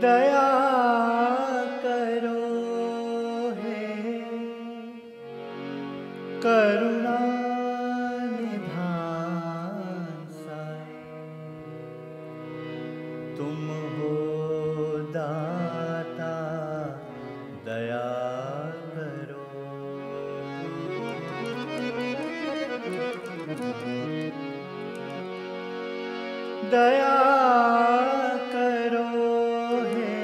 दया करो है। करुणा तुम हो दाता दया करो है।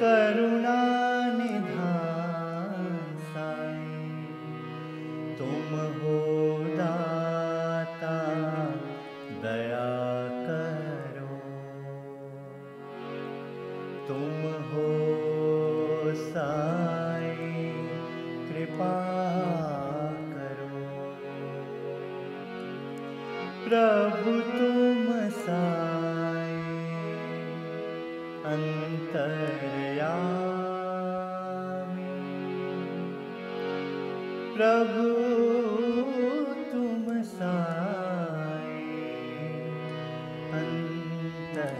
करुणा निधान तुम हो दाता दया करो। तुम हो साई कृपा प्रभु तुम साई अंतरयामी। प्रभु तुम साई अंतरयामी।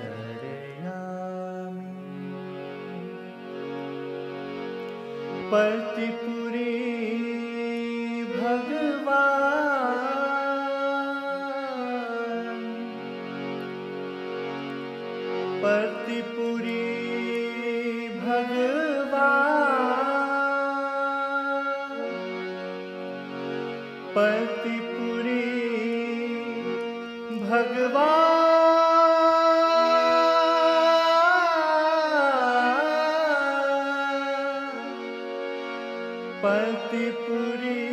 पतिपुरी भगवान पतिपुरी भगवान। पतिपुरी भगवान। पतिपुरी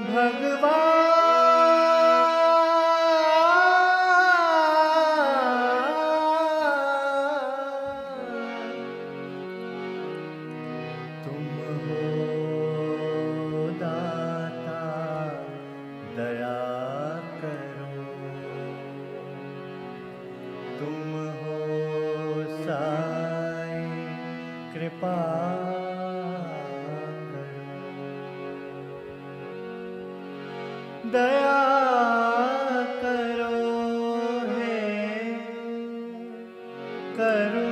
भगवान। तुम हो साई कृपा दया करो है करो